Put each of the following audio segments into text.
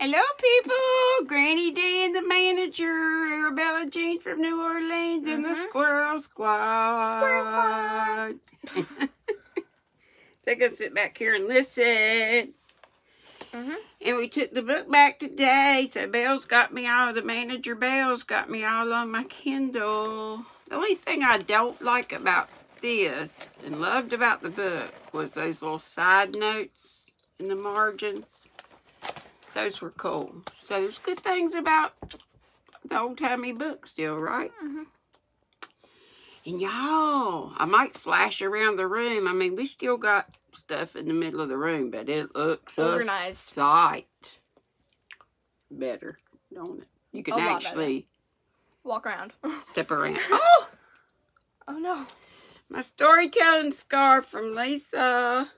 Hello, people. Granny Dee and the manager, Arabella Jean from New Orleans, and the Mhm. Squirrel Squad. Squirrel Squad. They're going to sit back here and listen. Mm-hmm. And we took the book back today. So Belle's got me all, the manager Belle's got me all on my Kindle. The only thing I don't like about this and loved about the book was those little side notes in the margins. Those were cool. So there's good things about the old-timey book still, right? Mm-hmm. And y'all, I might flash around the room. I mean, we still got stuff in the middle of the room, but it looks Organized. a sight better, don't it? You can actually Walk around. step around. Oh, oh no. my storytelling scarf from Lisa.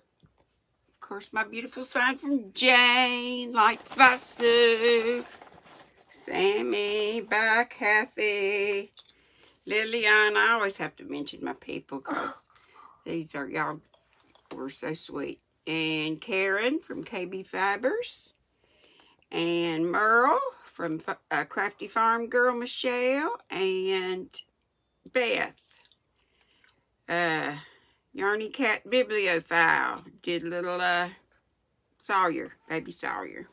Of course, my beautiful sign from Jane. Lights by Sue. Sammy, by Kathy. Lillian, I always have to mention my people because these are y'all were so sweet. And Karen from KB Fibers. And Merle from uh, Crafty Farm Girl Michelle. And Beth. Uh, Yarny Cat Bibliophile did little uh, Sawyer, baby Sawyer,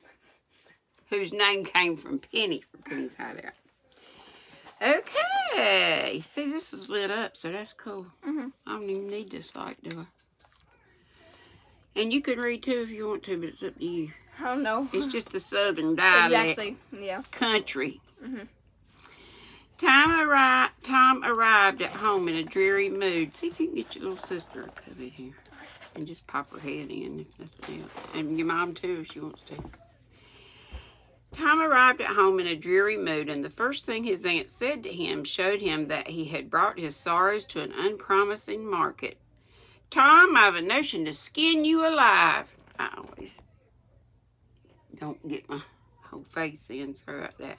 whose name came from Penny from Penny's Hideout. Okay, see this is lit up, so that's cool. Mhm. I don't even need this light, do I? And you can read too if you want to, but it's up to you. I don't know. It's just the southern dialect exactly. Yeah. country. Mhm. Tom, arri- Tom arrived at home in a dreary mood. See if you can get your little sister to come in here and just pop her head in if nothing else. And your mom too if she wants to. Tom arrived at home in a dreary mood, and the first thing his aunt said to him showed him that he had brought his sorrows to an unpromising market. Tom, I've a notion to skin you alive. I always don't get my whole face in, sorry about that.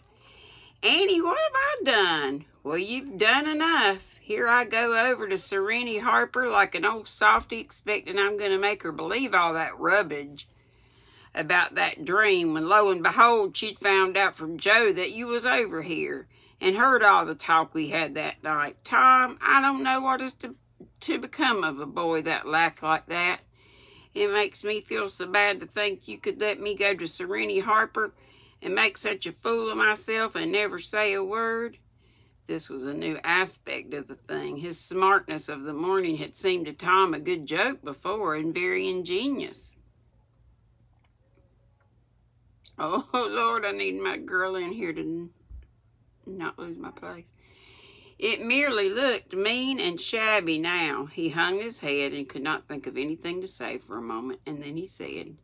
Annie, what have I done? Well, you've done enough. Here I go over to Sereny Harper like an old softy, expecting I'm going to make her believe all that rubbish about that dream, when lo and behold, she'd found out from Joe that you was over here and heard all the talk we had that night. Tom, I don't know what is to, to become of a boy that lacked like that. It makes me feel so bad to think you could let me go to Sereny Harper and make such a fool of myself and never say a word. This was a new aspect of the thing. His smartness of the morning had seemed to Tom a good joke before and very ingenious. Oh, Lord, I need my girl in here to not lose my place. It merely looked mean and shabby now. He hung his head and could not think of anything to say for a moment, and then he said,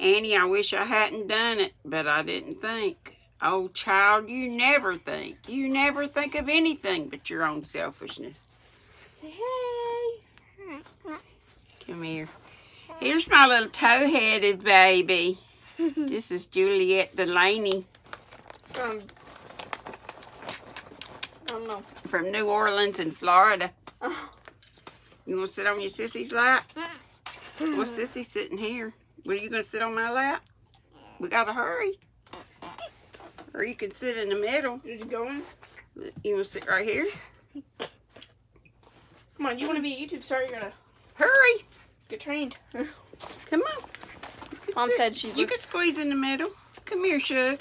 Annie, I wish I hadn't done it, but I didn't think. Oh, child, you never think. You never think of anything but your own selfishness. Say hey. Come here. Here's my little toe-headed baby. This is Juliet Delaney From. I don't know. from New Orleans in Florida. Oh. You want to sit on your sissy's lap? Well, Sissy sitting here. Well, you going to sit on my lap? We got to hurry. Or you can sit in the middle. Is it going? You want to sit right here? Come on, you want to be a YouTube star? You gotta Hurry. get trained. Come on. Mom sit- said she You looks- can squeeze in the middle. Come here, Shug.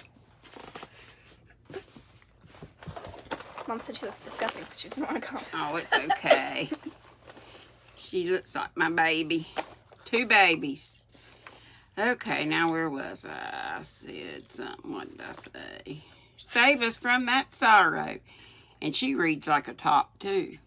Mom said she looks disgusting, so she doesn't want to come. Oh, it's okay. she looks like my baby. Two babies. Okay, now where was I? I said something. What did I say? Save us from that sorrow. And she reads like a top, too.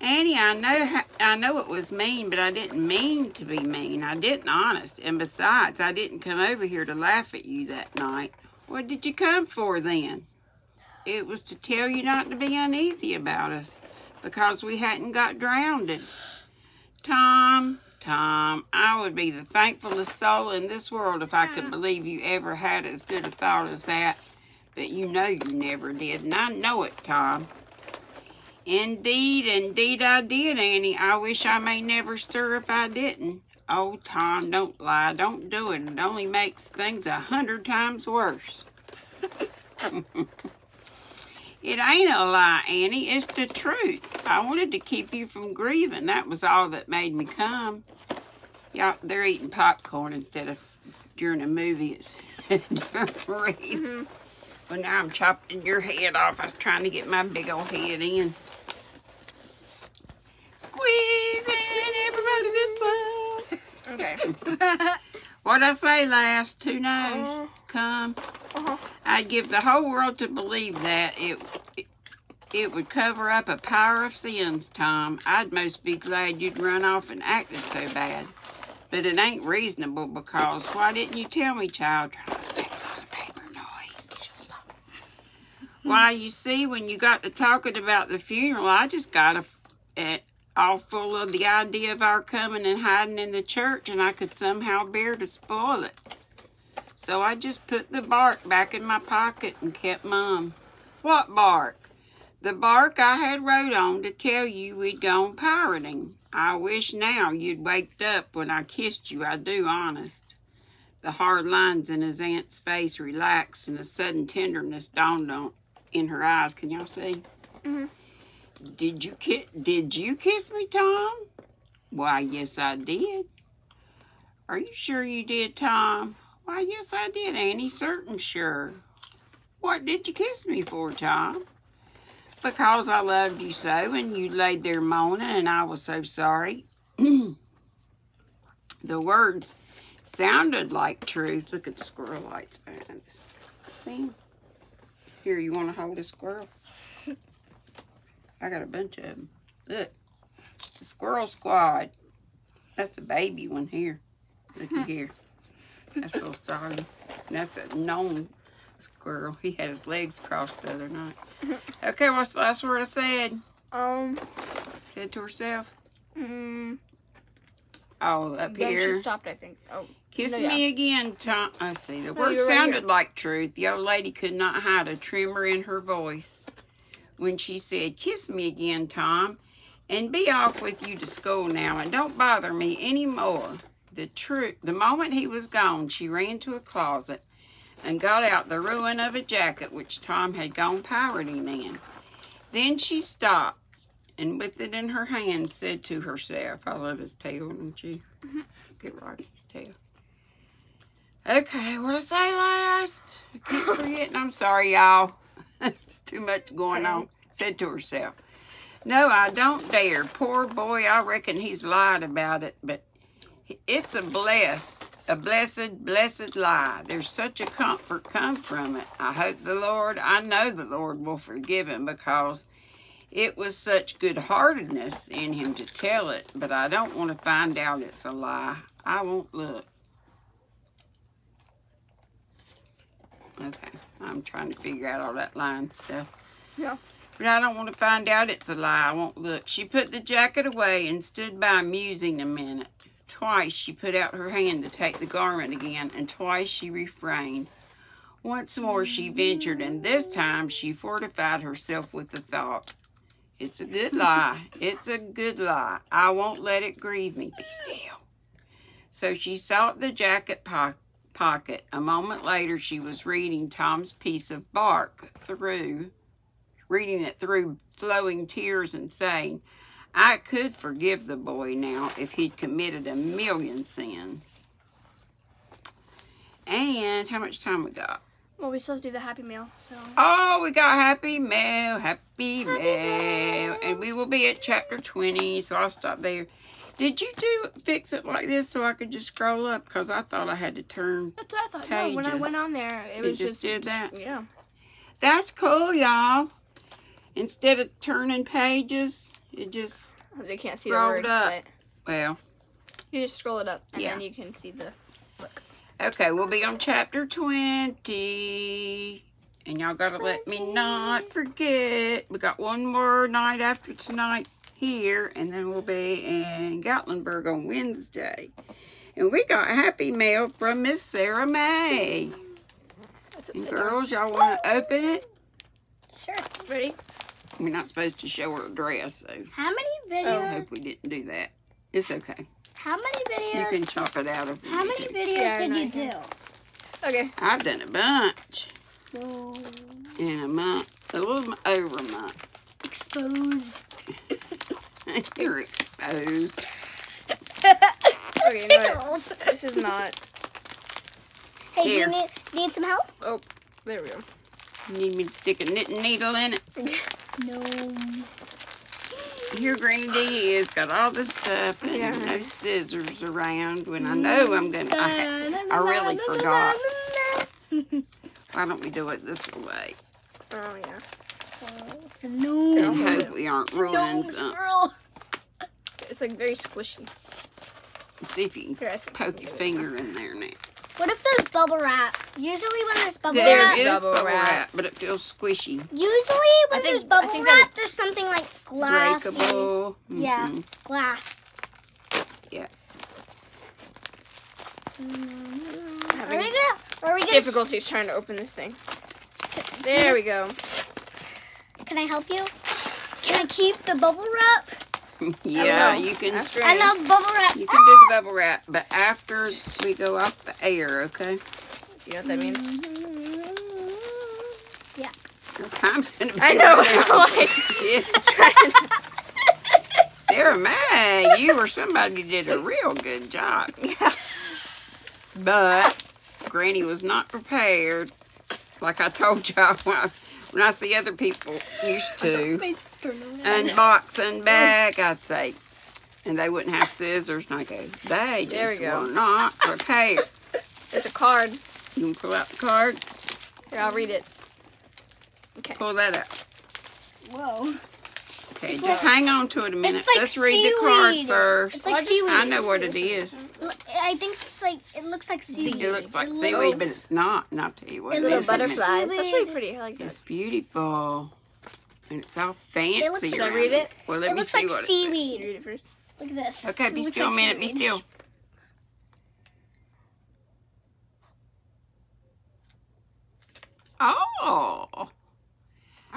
Annie, I know I know it was mean, but I didn't mean to be mean. I didn't, honest. And besides, I didn't come over here to laugh at you that night. What did you come for then? It was to tell you not to be uneasy about us because we hadn't got drowned. Tom, Tom, I would be the thankfulest soul in this world if I could hmm. believe you ever had as good a thought as that. But you know you never did, and I know it, Tom. Indeed, indeed I did, Annie. I wish I may never stir if I didn't. Oh, Tom, don't lie. Don't do it. It only makes things a hundred times worse. it ain't a lie, Annie. It's the truth. I wanted to keep you from grieving. That was all that made me come. Y'all, they're eating popcorn instead of during a movie. It's during reading. But now I'm chopping your head off. I was trying to get my big old head in. Squeezing everybody this way. Okay. What'd I say last? Two no's. Uh, Come. uh-huh. I'd give the whole world to believe that it, it it would cover up a power of sins, Tom. I'd most be glad you'd run off and acted so bad. But it ain't reasonable because why didn't you tell me, child? Try not to make a lot of paper noise. Why, you see, when you got to talking about the funeral, I just got a, a, all full of the idea of our coming and hiding in the church, and I could somehow bear to spoil it. So I just put the bark back in my pocket and kept mum. What bark? The bark I had wrote on to tell you we'd gone pirating. I wish now you'd waked up when I kissed you, I do, honest. The hard lines in his aunt's face relaxed and a sudden tenderness dawned on in her eyes. Can y'all see? Mhm. Did you ki- did you kiss me, Tom? Why, yes, I did. Are you sure you did, Tom? Why, yes, I did, Annie. Certain sure. What did you kiss me for, Tom? Because I loved you so, and you laid there moaning, and I was so sorry. the words sounded like truth. Look at the squirrel lights behind us. See? Here, you want to hold a squirrel? I got a bunch of them. Look, the squirrel squad. That's a baby one here. Looky here. That's a little sorry. That's a known squirrel. He had his legs crossed the other night. Okay, what's the last word I said? Um. Said to herself. Mm, Oh, up here. she stopped. I think. Oh. Kiss No, me again, Tom. I see. The No, word you're right sounded like truth. The old lady could not hide a tremor in her voice when she said, Kiss me again, Tom, and be off with you to school now, and don't bother me any more. The truth. The moment he was gone, she ran to a closet and got out the ruin of a jacket which Tom had gone pirating in. Then she stopped, and with it in her hand, said to herself, "I love his tail, don't you? Mm-hmm. Look at Rocky's tail." Okay, what I say last? I keep forgetting. I'm sorry, y'all. it's too much going on. Said to herself. No, I don't dare. Poor boy, I reckon he's lied about it, but it's a bless, a blessed, blessed lie. There's such a comfort come from it. I hope the Lord, I know the Lord will forgive him because it was such good heartedness in him to tell it, but I don't want to find out it's a lie. I won't look. Okay, I'm trying to figure out all that line stuff. Yeah. But I don't want to find out it's a lie. I won't look. She put the jacket away and stood by musing a minute. Twice she put out her hand to take the garment again, and twice she refrained. Once more she ventured, and this time she fortified herself with the thought. It's a good lie. It's a good lie. I won't let it grieve me. Be still. So she sought the jacket po- pocket. A moment later, she was reading Tom's piece of bark through, reading it through flowing tears and saying, I could forgive the boy now if he'd committed a million sins. And how much time we got? Well, we still have to do the Happy Meal, so. Oh, we got Happy Mail, Happy, Happy Mail. Mail. And we will be at chapter 20, so I'll stop there. Did you do fix it like this so I could just scroll up? Because I thought I had to turn. That's what I thought. No, when I Pages. went on there, it You was just just. did that? Yeah. That's cool, y'all. Instead of turning pages, it just, They can't see the words, up. but well, you just scroll it up, and Yeah. then you can see the. Look. okay, we'll be on chapter 20. And y'all gotta let me not forget. We got one more night after tonight here, and then we'll be in Gatlinburg on Wednesday. And we got happy mail from Miss Sarah May. That's And girls, y'all want to open it? Sure. Ready? We're not supposed to show her dress, so How many videos? I hope we didn't do that. It's okay. How many videos? You can chop it out of how many videos Yeah, did you do? Okay. I've done a bunch Whoa. in a month, a little m- over a month. Exposed. You're exposed. Okay, no, Tickles. this is not. Hey, do Here. you need, need some help? Oh, there we go. Need me to stick a knitting needle in it? No. Here Granny Dee is, got all this stuff and Yeah. no scissors around when I mm, know I'm gonna, I, I really forgot. Why don't we do it this way Oh yeah. It's a and hope we aren't It's a gnome ruining something. squirrel. It's like very squishy. See if you can think poke your finger in there now. What if there's bubble wrap? Usually when there's bubble There wrap, is bubble bubble wrap. wrap, but it feels squishy. usually when I think- there's I bubble think wrap, there's something like glass. and- Breakable. Yeah. Mhm. Glass. Yeah. Are Having we gonna? Are we gonna? difficulties trying to open this thing. There we go. Can I help you? Can I keep the bubble wrap? Yeah, you can. After I love bubble wrap. You can do the ah! bubble wrap, but after we go off the air, okay? You know what that means? Mm-hmm. Yeah. Your time's gonna be I know. like, Sarah May, you or somebody did a real good job. yeah. But Granny was not prepared. Like I told y'all when I, when I see other people used to unbox and bag, I'd say, and they wouldn't have scissors, and I go, they There just go. were not prepared. There's a card. You can pull out the card, Here, I'll read it. Okay. pull that out. Whoa. Okay, It's just like- hang on to it a minute. like Let's read the card first. Like I just- I know what it is. L- I think it's like it looks like seaweed. It looks like It seaweed, but it's not. And I'll tell you what It it looks is in a minute. butterflies. That's really pretty. I like that. It's beautiful. And it's all fancy. It looks Should I read it? Well, let It me looks see like what it seaweed. You read it first. Look at this. Okay, It be still like a minute. Be still. Oh,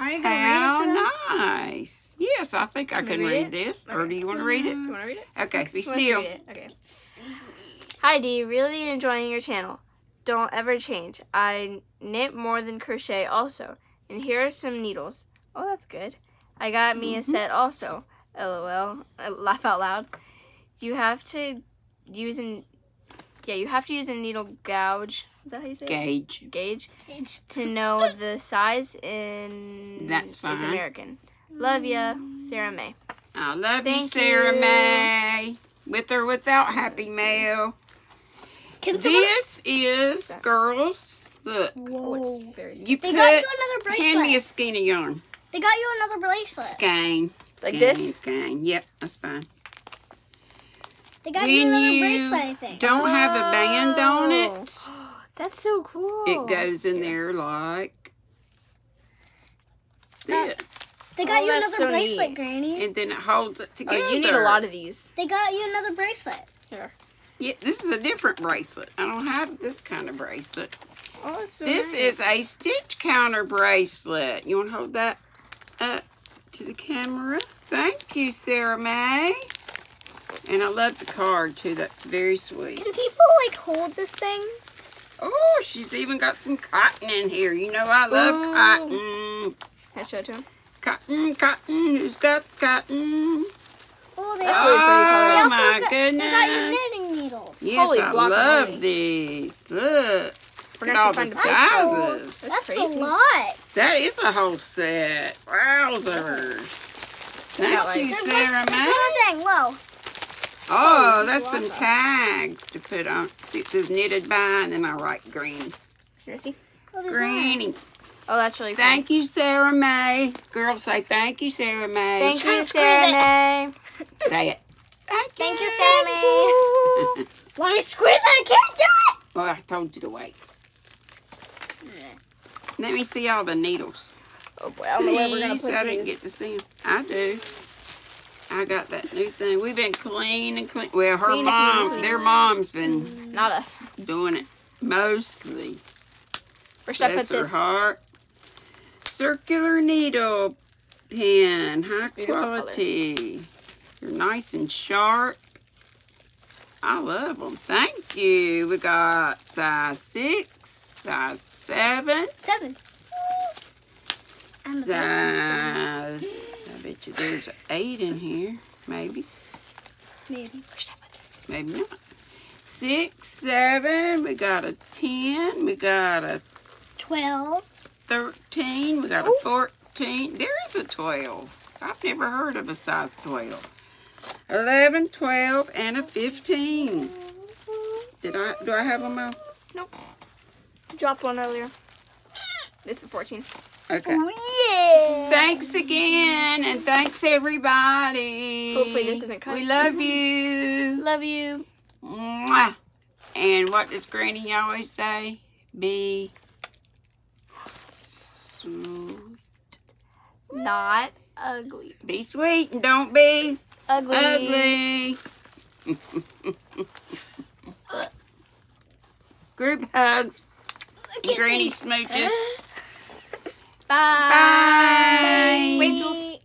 Are you how nice. Yes, I think I Can read read this. Or do you want to read it? You want to read it? Okay, be still. Okay. Hi Dee, really enjoying your channel. Don't ever change. I knit more than crochet also. And here are some needles. Oh, that's good. I got me a Mhm. set also. LOL. I laugh out loud. You have to use an yeah, you have to use a needle gouge. Is that how you say Gauge. it? Gauge to know the size in That's fine. is. American. Love ya, Sarah May. I love you, Sarah you. May. With or without Happy Mail. Can someone? This is, girls, look. Oh, Whoa. it's very You They put, got you another bracelet. hand me a skein of yarn. They got you another bracelet. Skein. Like Skein, this? Skein. Yep, that's fine. They got you When another you bracelet. I think. don't have a band on it, Oh, That's so cool. it goes in there like this. They got Oh, you another so bracelet, neat. Granny. And then it holds it Oh, together. you need a lot of these. They got you another bracelet. Here. Yeah, this is a different bracelet. I don't have this kind of bracelet. Oh, that's so This nice. is a stitch counter bracelet. You want to hold that up to the camera? Thank you, Sarah May. And I love the card too. That's very sweet. Can people like hold this thing? Oh, she's even got some cotton in here. You know I love Ooh. cotton. Can I show it to him? Cotton, cotton. Who's got cotton? Oh, they That's also, oh really pretty oh my got, goodness. they got you knitting needles. Yes, Holy I guacamole. love these. Look. We're Look gonna at all have the find That's sizes. That's That's, crazy. a lot. That is a whole set. Wowzers. Thank like- you, Sarah one- May. there's one thing. Whoa. Oh, Oh, that's some that. tags to put on. See, it says knitted by, and then I write green. Here, see? Oh, there's Granny. Oh, that's really cool. Thank you, Sarah May. Girls say thank you, Sarah May. Thank Try you, to squeeze Sarah it. May. Say it. Thank, Thank you, you. Sarah May. May. Let me squeeze it. I can't do it. well, I told you to wait. Let me see all the needles. Oh boy, I don't know where we're gonna Please, put I didn't get to see them. I do. I got that new thing. We've been clean and clean. Well, her Clean mom, clean. their mom's been mm-hmm. Not us. doing it mostly. Where should I put Bless her this? heart. Circular needle pen, high beautiful color. quality. They're nice and sharp. I love them. Thank you. We got size six, size seven, Seven. I'm a baby. size. I bet you there's eight in here. Maybe, Maybe. Where should I put this? maybe not. Six, seven. We got a ten. We got a Twelve. 13. We got a 14. There is a 12. I've never heard of a size 12. 11, 12, and a 15. Did I, do I have them all? Nope. Dropped one earlier. It's a 14. Okay. Thanks again, and thanks everybody. Hopefully this isn't cut. We love mm-hmm. you. Love you. Mwah. And what does Granny always say? Be sweet. Not ugly. Be sweet and don't be Ugly. ugly. Group hugs. Granny smooches. Bye. Bye. Bye. Wait, Jules.